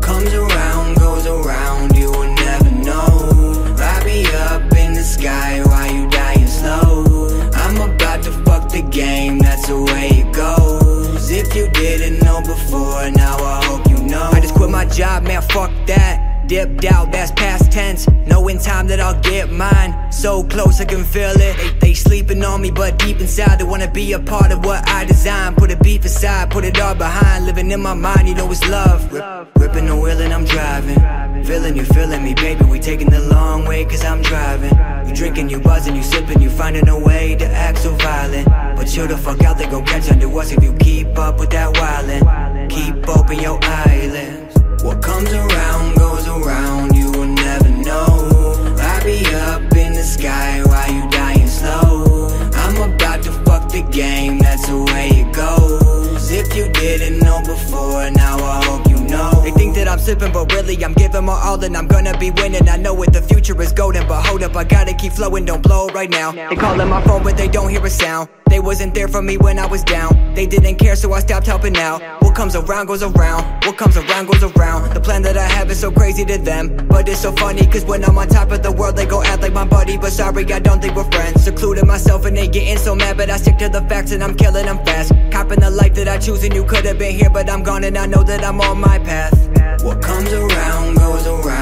Comes around goes around, you will never know. I be up in the sky while you dying slow. I'm about to fuck the game, that's the way it goes. If you didn't know before, now I hope you know. I just quit my job, man, fuck that. Dipped out, that's past tense. Knowing time that I'll get mine. So close, I can feel it. They, they sleeping on me, but deep inside, they wanna be a part of what I designed. Put a beef aside, put it all behind. Living in my mind, you know it's love. Rip, ripping the wheel and I'm driving. Feeling you, feeling me, baby. We taking the long way, cause I'm driving. You drinking, you buzzing, you sipping, you finding a way to act so violent. But chill the fuck out, they gon' catch under us if you keep up with that wildin'. Keep open your eyelids. Slipping, but really I'm giving my all and I'm gonna be winning. I know it, the future is golden, but hold up, I gotta keep flowing, don't blow right now. They calling my phone, but they don't hear a sound. They wasn't there for me when I was down. They didn't care, so I stopped helping out. What comes around goes around. What comes around goes around. The plan that I have is so crazy to them. But it's so funny, cause when I'm on top of the world, they go act like my buddy. But sorry, I don't think we're friends. Secluding myself and they getting so mad, but I stick to the facts and I'm killing them fast. Copping the life that I choose, and you could have been here, but I'm gone and I know that I'm on my path. What comes around goes around,